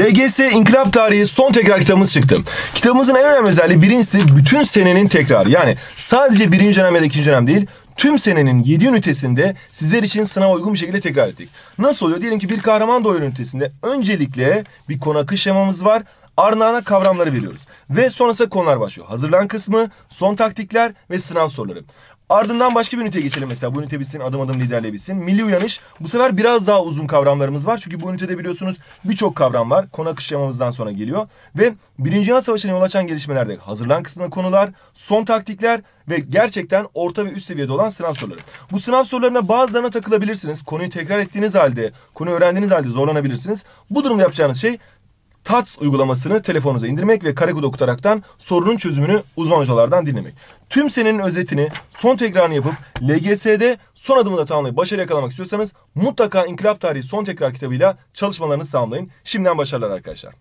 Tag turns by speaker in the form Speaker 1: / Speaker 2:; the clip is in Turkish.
Speaker 1: LGS İnkılap Tarihi son tekrar kitabımız çıktı. Kitabımızın en önemli özelliği birincisi bütün senenin tekrarı. Yani sadece birinci dönem ya da ikinci dönem değil tüm senenin 7 ünitesinde sizler için sınava uygun bir şekilde tekrar ettik. Nasıl oluyor? Diyelim ki bir kahraman doğru ünitesinde öncelikle bir konu akış şemamız var. Ardından kavramları veriyoruz. Ve sonrasında konular başlıyor. Hazırlan kısmı, son taktikler ve sınav soruları. Ardından başka bir üniteye geçelim mesela. Bu ünite bitsin, adım adım liderliğe bitsin. Milli uyanış. Bu sefer biraz daha uzun kavramlarımız var. Çünkü bu ünitede biliyorsunuz birçok kavram var. Konu akış şemamızdan sonra geliyor. Ve Birinci Dünya Savaşı'na yol açan gelişmelerde hazırlan kısmında konular, son taktikler ve gerçekten orta ve üst seviyede olan sınav soruları. Bu sınav sorularına bazılarına takılabilirsiniz. Konuyu tekrar ettiğiniz halde, konuyu öğrendiğiniz halde zorlanabilirsiniz. Bu durumda yapacağınız şey TATS uygulamasını telefonunuza indirmek ve kare kodu okutaraktan sorunun çözümünü uzman hocalardan dinlemek. Tüm senenin özetini, son tekrarını yapıp LGS'de son adımı da tamamlayıp başarı yakalamak istiyorsanız mutlaka İnkılap Tarihi son tekrar kitabıyla çalışmalarınızı tamamlayın. Şimdiden başarılar arkadaşlar.